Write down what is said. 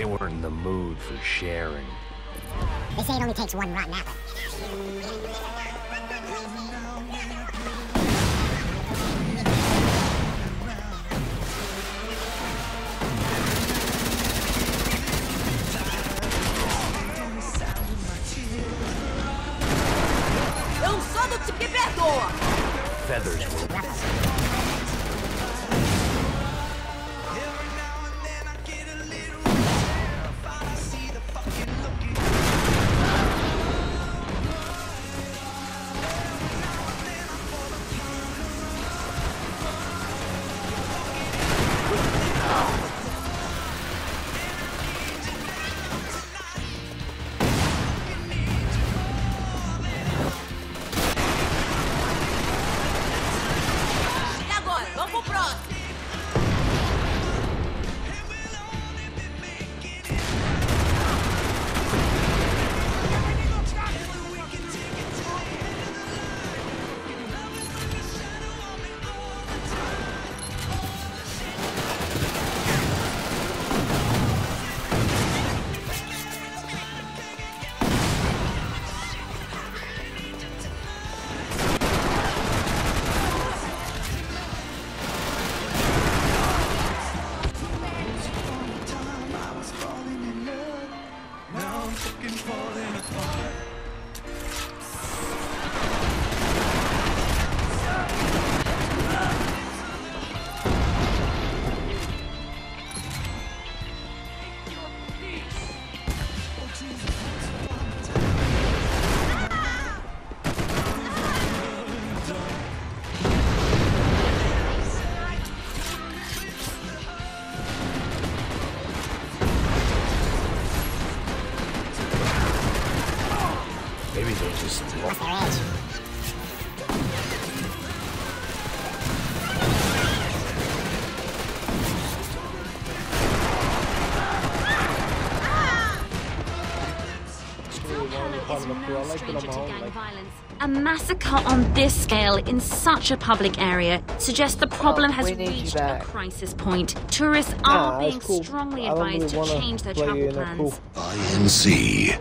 They weren't in the mood for sharing. They say it only takes one rotten apple. Eu não sou do tipo que perdoa! Feathers were E Maybe they just? A massacre on this scale in such a public area suggests the problem has need you reached a crisis point. Tourists are being cool. strongly advised to change their travel plans. INC.